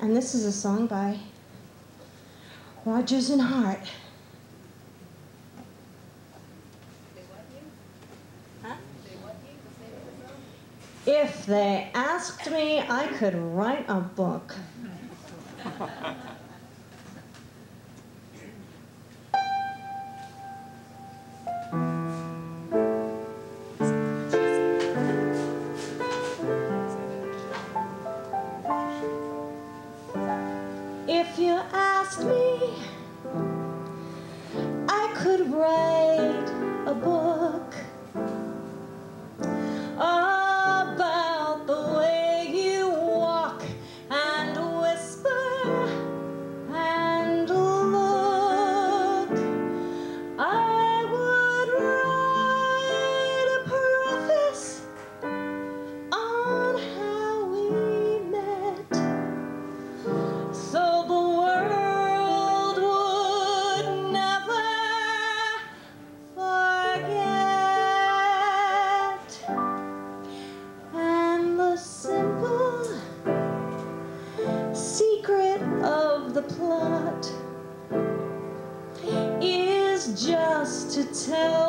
And this is a song by Rodgers and Hart. If they asked me, I could write a book. If you asked me, I could write the plot is just to tell